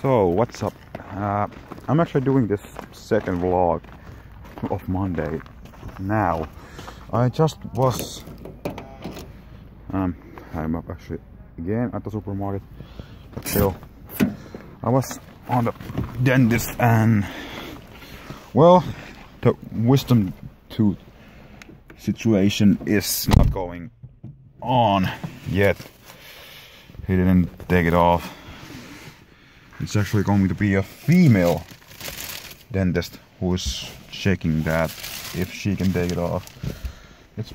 So, what's up? Uh, I'm actually doing this second vlog of Monday now. I just was... Um, I'm up actually again at the supermarket. So I was on the dentist and... Well, the wisdom tooth situation is not going on yet. He didn't take it off it's actually going to be a female dentist who is checking that if she can take it off. It's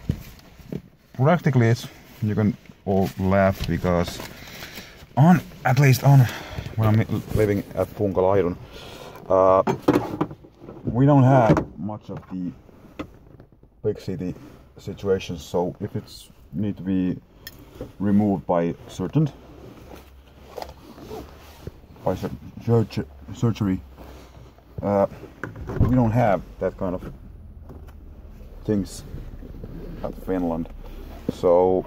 practically it's you can all laugh because on at least on when I'm living at Punkalaidun, uh, we don't have much of the big city situations. So if it's need to be removed by certain by surgery. Uh, we don't have that kind of things at Finland. So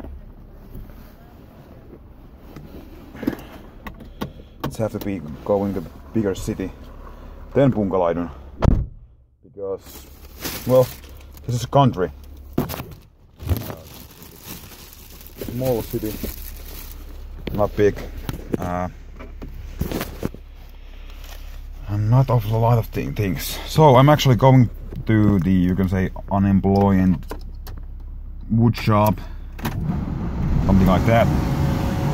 it's have to be going to bigger city than Punkalaidun because well this is a country uh, small city not big uh, not of a lot of th things. So I'm actually going to the, you can say, unemployed wood shop, something like that.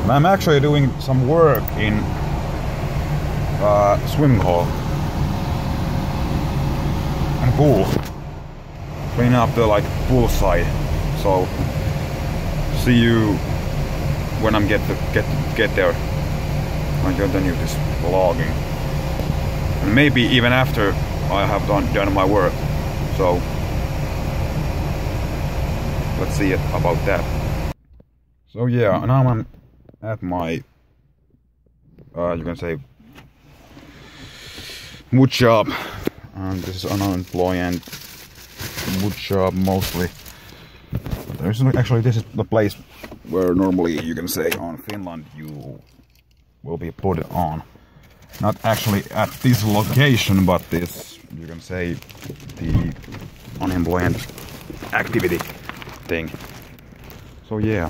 And I'm actually doing some work in uh, swimming hall and pool. Clean up the like pool side. So see you when I'm get to get get there. I continue this vlogging maybe even after I have done, done my work. So let's see it about that. So yeah, now I'm at my, uh, you can say, wood shop. And this is an unemployed wood shop mostly. There's actually this is the place where normally you can say on Finland you will be put on not actually at this location, but this, you can say, the unemployed activity thing. So yeah,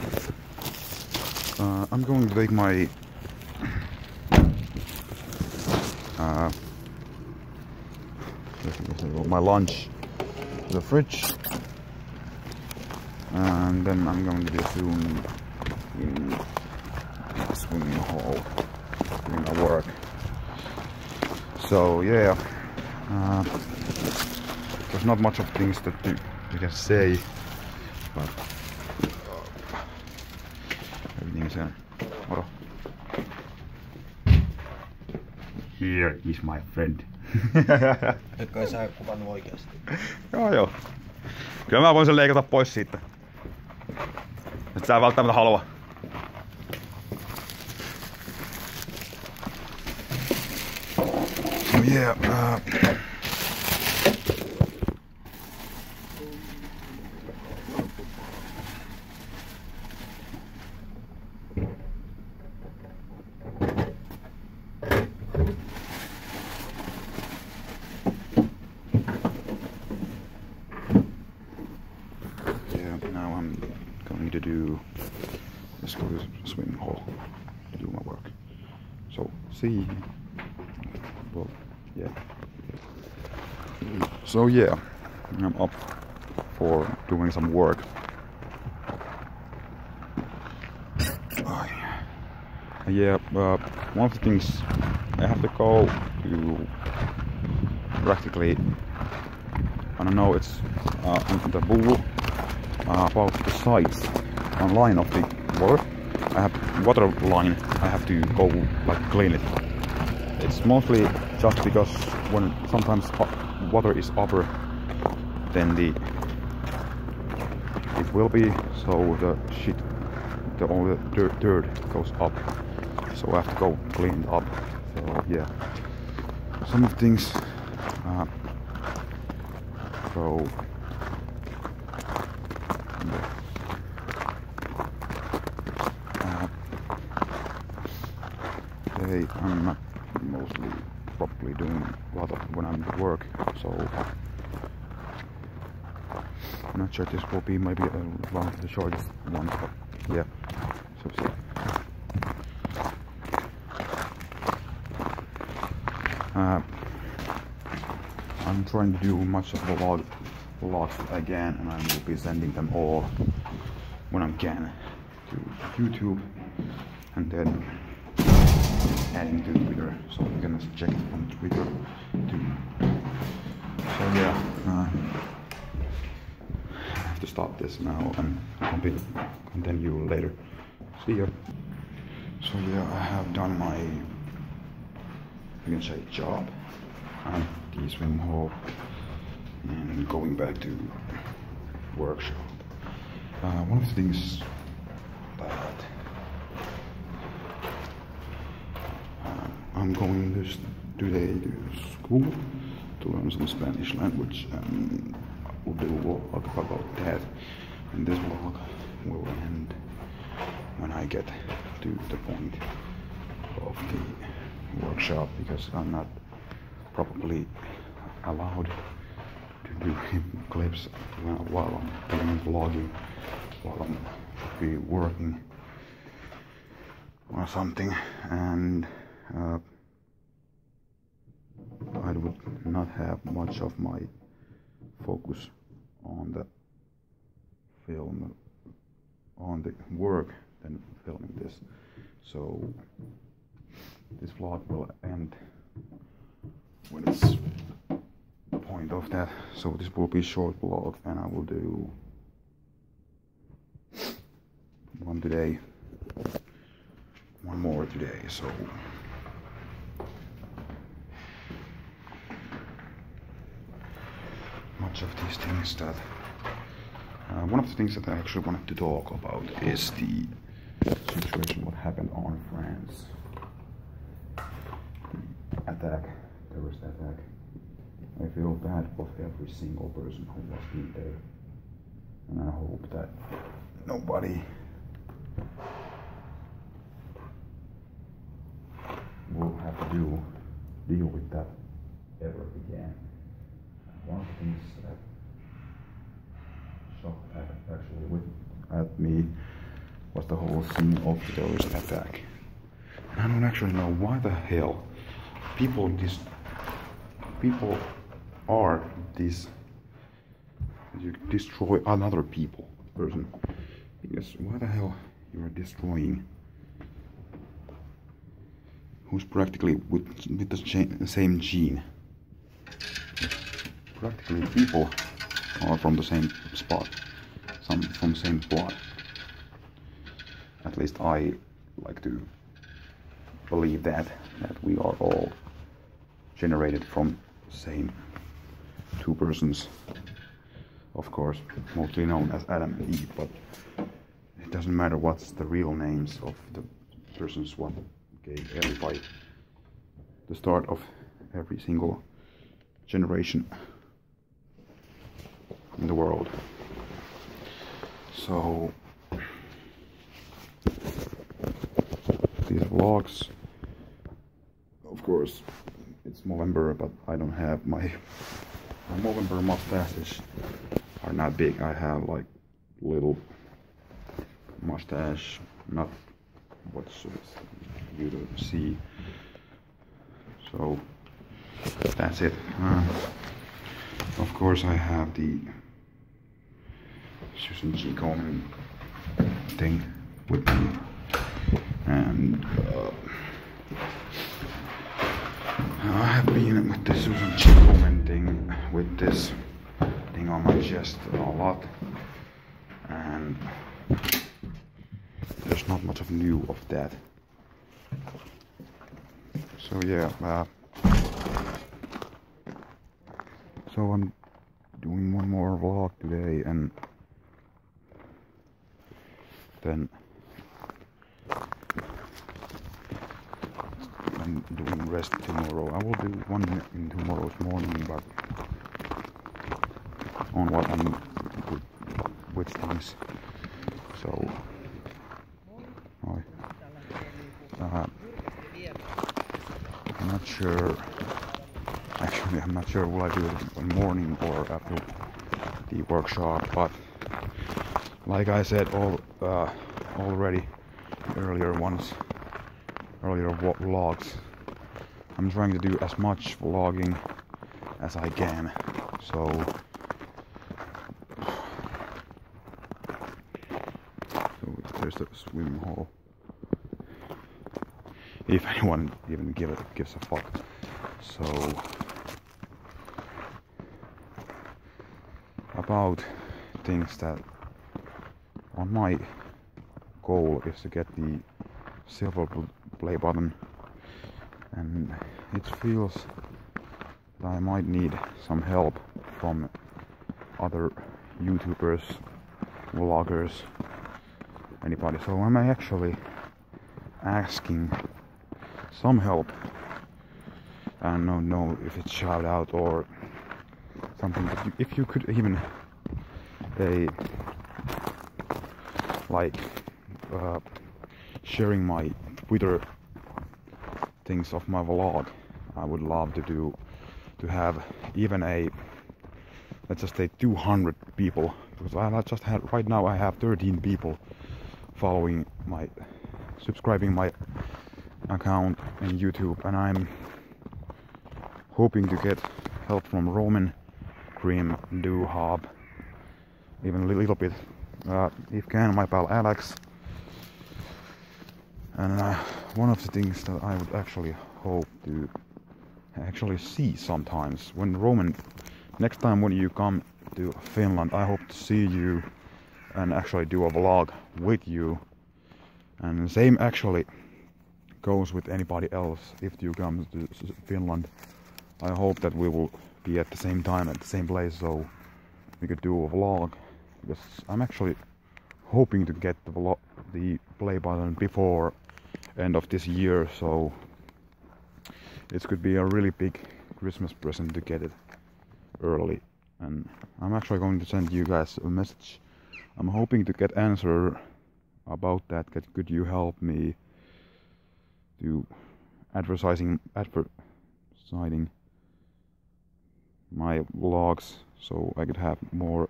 uh, I'm going to take my uh, my lunch to the fridge, and then I'm going to be soon in the swimming hall doing my work. So yeah, uh, there's not much of things that you, you can say, but uh, everything's uh, moro. Here is my friend. Nytkö sä kuvannut oikeasti? joo joo. Kyllä mä voin sen leikata pois siitä. Et sä välttämättä halua. Yeah. Uh, yeah, now I'm going to do to swimming hall to do my work. So see well yeah. So yeah I'm up for doing some work. Oh, yeah, yeah uh, one of the things I have to go to practically I don't know it's uh, the bull uh, about the size online of the work. I have water line I have to go like clean it. It's mostly just because when sometimes water is upper then the it will be so the shit the all the dirt, dirt goes up. So I have to go clean up. So yeah. Some of things uh, so today I'm not doing a lot of when I'm at work, so I'm not sure this will be maybe one of the shortest ones, but yeah, so see. Uh, I'm trying to do much of the vlog, vlogs again, and I will be sending them all when I can to YouTube, and then adding to Twitter, so you can check it on Twitter too. So yeah, uh, I have to stop this now and continue later. See ya. So yeah, I have done my, you can say job at the swim hall and going back to workshop. Uh, one of the things that I'm going this today to school to learn some Spanish language and we'll do a vlog about that and this vlog will end when I get to the point of the workshop because I'm not probably allowed to do clips while I'm doing vlogging while I'm be working or something and uh, I would not have much of my focus on the film on the work than filming this. So this vlog will end when it's the point of that. So this will be short vlog and I will do one today one more today so much of these things that uh, one of the things that I actually wanted to talk about is the situation what happened on France. Attack terrorist attack. I feel bad for every single person who was in there. And I hope that nobody will have to do, deal with that ever again one of the things that shocked actually with at me was the whole scene of the terrorist attack. And I don't actually know why the hell people this people are this you destroy another people person. Because why the hell you are destroying who's practically with, with the same gene practically people are from the same spot, some from the same blood. At least I like to believe that that we are all generated from same two persons, of course, mostly known as Adam and Eve, but it doesn't matter what's the real names of the persons what gave everybody. The start of every single generation in the world. So these vlogs, of course, it's November, but I don't have my, my November mustaches are not big. I have like little mustache, not what you to see. So that's it. Uh, of course, I have the Susan G. Komen thing with me. And uh, I have been with the Susan G. Komen thing, with this thing on my chest a lot. And there's not much of new of that. So yeah, uh, so I'm doing one more vlog today and then I'm doing rest tomorrow. I will do one in tomorrow's morning, but on what I'm with, things. So, uh, I'm not sure. Actually, I'm not sure will I do it in the morning or after the workshop. But like I said, all uh, already earlier ones, earlier vlogs. I'm trying to do as much vlogging as I can. So there's the swimming hole. If anyone even give it gives a fuck. So about things that on my goal is to get the silver play button and it feels that I might need some help from other YouTubers, vloggers, anybody. So I'm actually asking some help. I don't know if it's shout out or something. If you could even they like uh, sharing my Twitter things of my vlog, I would love to do to have even a let's just say 200 people because I just had right now I have 13 people following my subscribing my account in YouTube and I'm hoping to get help from Roman, Grim Do Hob, even a little bit uh, if can my pal Alex. And uh, one of the things that I would actually hope to actually see sometimes when Roman next time when you come to Finland I hope to see you and actually do a vlog with you. And the same actually goes with anybody else if you come to Finland. I hope that we will be at the same time at the same place so we could do a vlog because I'm actually hoping to get the the play button before end of this year so it could be a really big Christmas present to get it early. And I'm actually going to send you guys a message. I'm hoping to get answer about that could you help me to advertising advertising my vlogs so I could have more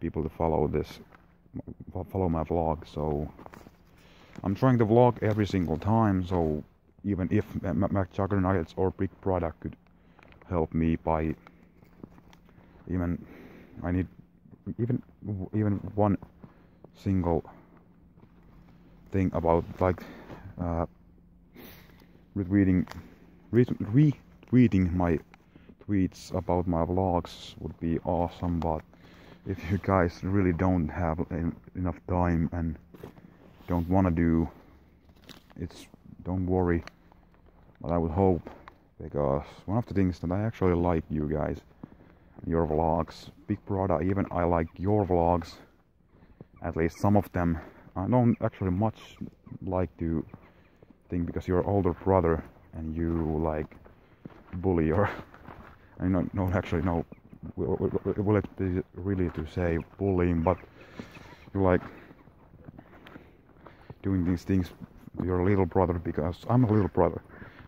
people to follow this follow my vlog so I'm trying to vlog every single time so even if McJuggernuggets or Big Product could help me by even I need even even one single thing about like uh, retweeting retweeting my tweets about my vlogs would be awesome but if you guys really don't have enough time and don't want to do it's don't worry. But I would hope because one of the things that I actually like you guys your vlogs big brother even I like your vlogs at least some of them I don't actually much like to think because you're older brother and you like bully or I don't, don't actually know will it be really to say bullying but you like doing these things to your little brother? Because I'm a little brother.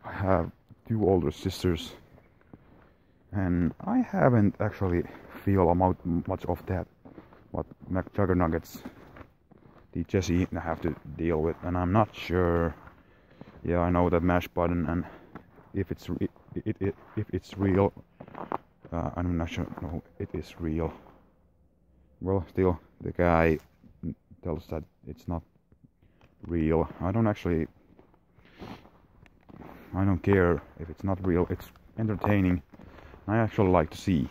I have two older sisters and I haven't actually feel about much of that. What McJuggernuggets the Jesse have to deal with and I'm not sure. Yeah I know that mash button and if it's it, it, it, if it's real uh, I'm not sure no it is real. Well still the guy tells that it's not real. I don't actually I don't care if it's not real. It's entertaining. I actually like to see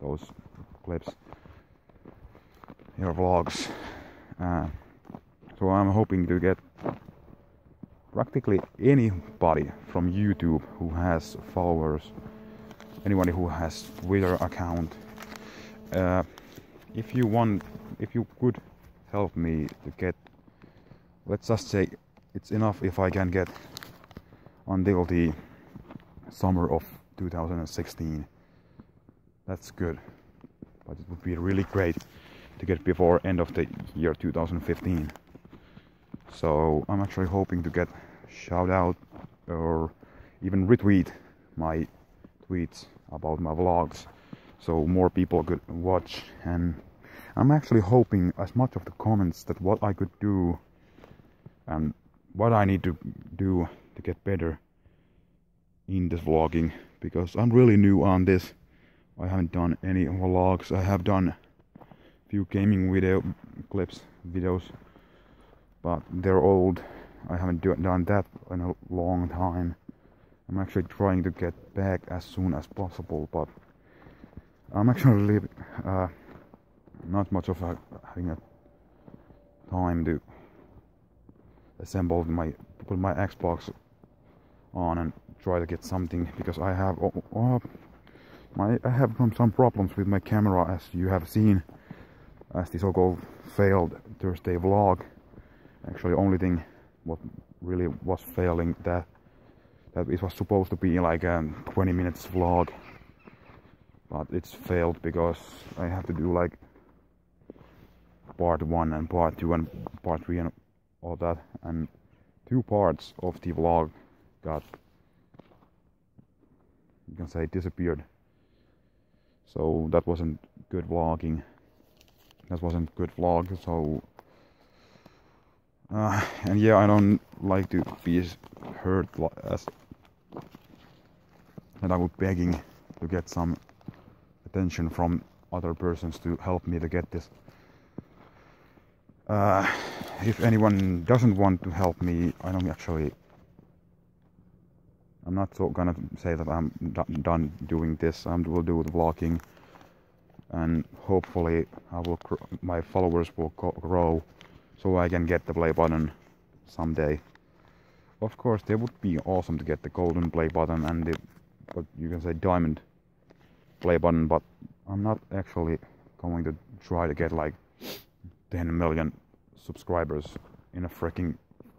those clips your vlogs. Uh, so I'm hoping to get practically anybody from YouTube who has followers anybody who has Twitter account uh, if you want if you could help me to get let's just say it's enough if I can get until the summer of 2016 that's good. But it would be really great to get before end of the year 2015 so I'm actually hoping to get shout out or even retweet my tweets about my vlogs. So more people could watch. And I'm actually hoping as much of the comments that what I could do and what I need to do to get better in this vlogging. Because I'm really new on this. I haven't done any vlogs. I have done a few gaming video clips videos. But they're old. I haven't do done that in a long time I'm actually trying to get back as soon as possible but I'm actually uh, not much of a, having a time to assemble my put my Xbox on and try to get something because I have uh, my I have some problems with my camera as you have seen as the so-called failed Thursday vlog. Actually only thing what really was failing that that it was supposed to be like a 20 minutes vlog. But it's failed because I have to do like part 1 and part 2 and part 3 and all that. And two parts of the vlog got you can say disappeared. So that wasn't good vlogging. That wasn't good vlog so uh, and yeah I don't like to be heard as and I was begging to get some attention from other persons to help me to get this uh, if anyone doesn't want to help me I don't actually I'm not so gonna say that I'm done doing this. I will do the vlogging, and hopefully, I will my followers will grow, so I can get the play button someday. Of course, it would be awesome to get the golden play button and the, what you can say, diamond play button, but I'm not actually going to try to get like 10 million subscribers in a freaking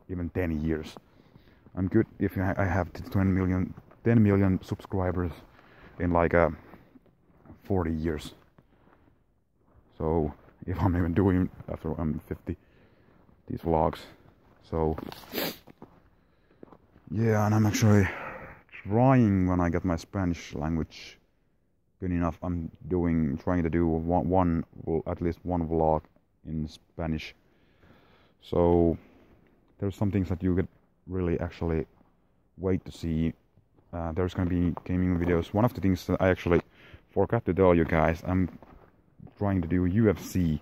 even 10 years. I'm good if I have 10 million 10 million subscribers in like a uh, 40 years. So if I'm even doing after I'm 50 these vlogs. So yeah, and I'm actually trying when I get my Spanish language good enough. I'm doing trying to do one, one at least one vlog in Spanish. So there's some things that you get really actually wait to see. Uh, there's going to be gaming videos. One of the things that I actually forgot to tell you guys, I'm trying to do UFC.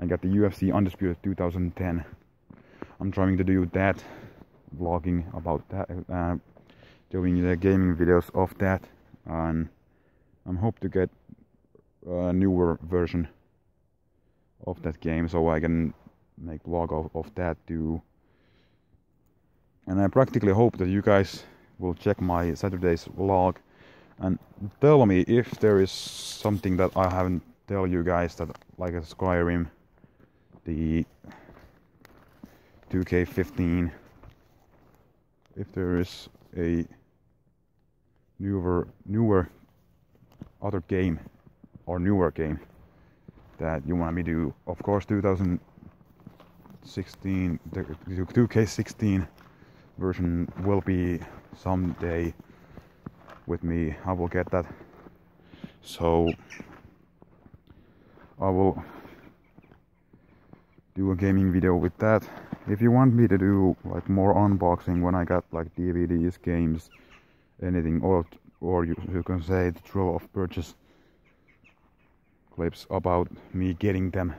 I got the UFC Undisputed 2010. I'm trying to do that, vlogging about that, uh, doing the gaming videos of that, and I'm hope to get a newer version of that game so I can make vlog of, of that too. And I practically hope that you guys will check my Saturday's vlog and tell me if there is something that I haven't tell you guys that like a Skyrim, the 2K15, if there is a newer newer other game or newer game that you want me to. Of course 2016 the 2K16 version will be someday with me. I will get that. So I will do a gaming video with that. If you want me to do like more unboxing when I got like DVDs, games, anything, or or you, you can say the throw of purchase clips about me getting them.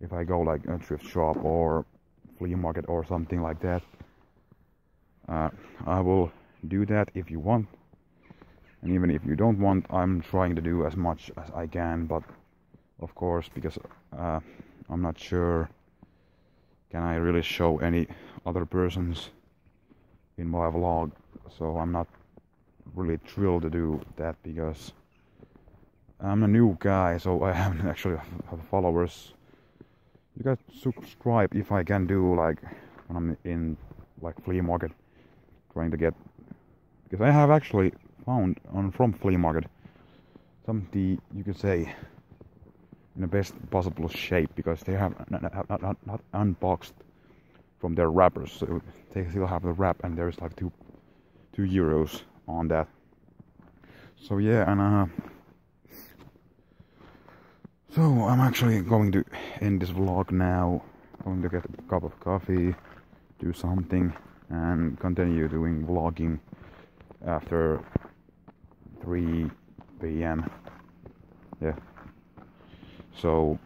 If I go like a thrift shop or flea market or something like that uh, I will do that if you want. And even if you don't want I'm trying to do as much as I can but of course because uh, I'm not sure can I really show any other persons in my vlog? So I'm not really thrilled to do that because I'm a new guy so I haven't actually have followers. You guys subscribe if I can do like when I'm in like flea market trying to get because I have actually found on from flea market some the you could say in the best possible shape because they have not, not, not, not unboxed from their wrappers so they still have the wrap and there's like two two euros on that. So yeah, and uh, so I'm actually going to end this vlog now. I'm going to get a cup of coffee, do something, and continue doing vlogging after 3 p.m. Yeah. So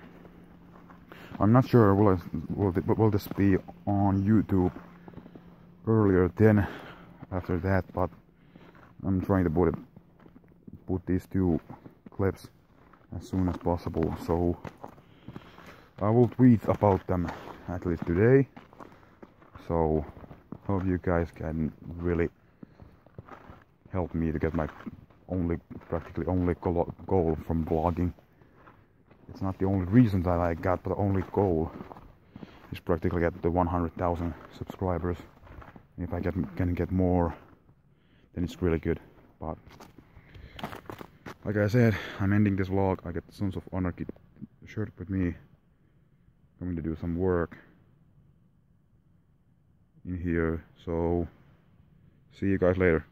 I'm not sure will I, will, will this be on YouTube earlier than after that, but I'm trying to put it, put these two clips as soon as possible. So I will tweet about them at least today. So hope you guys can really help me to get my only practically only goal from vlogging. It's not the only reason that I got, but the only goal is practically get the 100,000 subscribers. And If I get can get more, then it's really good. But like I said, I'm ending this vlog. I got Sons of Anarchy shirt with me. Going to do some work in here. So see you guys later.